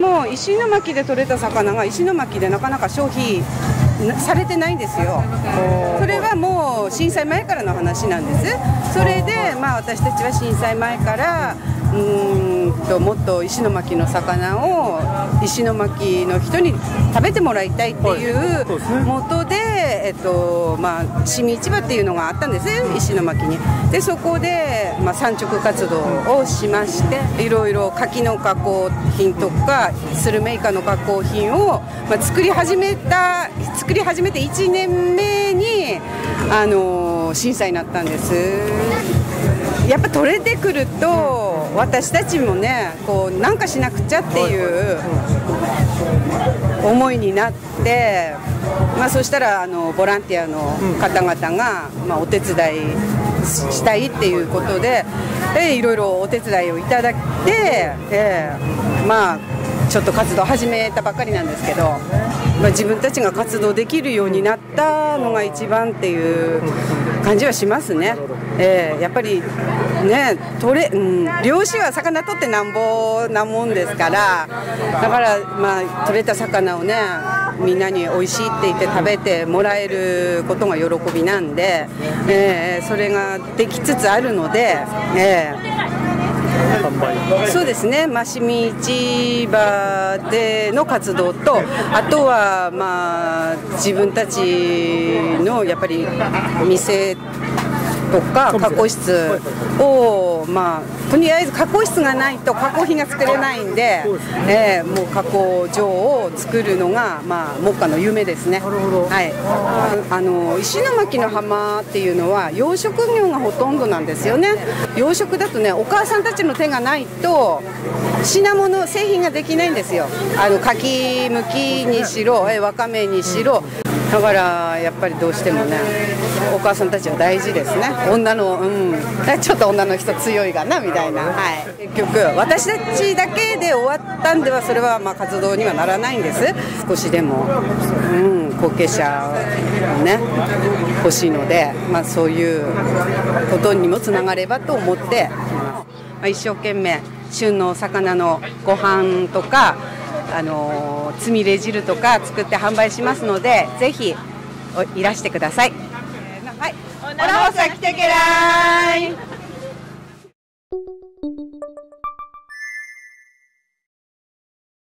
もう石巻で取れた魚が石巻でなかなか消費されてないんですよ。それはもう震災前からの話なんです。それでまあ私たちは震災前からうんともっと石巻の魚を石巻の人に食べてもらいたいっていうもとで、えっとまあ、市民市場っていうのがあったんです石巻に。でそこで、まあ、産直活動をしましていろいろ柿の加工品とかスルメイカの加工品を、まあ、作り始めた作り始めて1年目にあの震災になったんですやっぱ取れてくると私たちもねこうなんかしなくちゃっていう思いになって、まあ、そしたらあのボランティアの方々が、まあ、お手伝いしたいっていうことで、えいろいろお手伝いをいただいて、えー、まあちょっと活動始めたばっかりなんですけど、まあ、自分たちが活動できるようになったのが一番っていう感じはしますね。えー、やっぱりね取れ、うん、漁師は魚取ってなんぼなもんですからだからまあ取れた魚をねみんなに美味しいって言って食べてもらえることが喜びなんで、えー、それができつつあるので、えー、販売そうですね、まあ、市民市場での活動とあとは、まあ、自分たちのやっぱり店とか加工室を、まあ、とりあえず加工室がないと加工品が作れないんで、えー、もう加工場を作るのが、まあ、目下の夢ですね。はい。あの石巻の浜っていうのは養殖業がほとんどなんですよね。養殖だとねお母さんたちの手がないと品物製品ができないんですよ。あの柿むきにしろえわかめにしろだからやっぱりどうしてもねお母さんたちは大事ですね。女のうん。ちょっと女の人強いがなみたいな、はい、結局私たちだけで終わったんではそれはま活動にはならないんです。少しでも、うん、後継者をね欲しいので、まあ、そういうことにもつながればと思って、まあ、一生懸命旬の魚のご飯とかあのつみれ汁とか作って販売しますのでぜひいらしてください。はい、オラホサ来てけらーい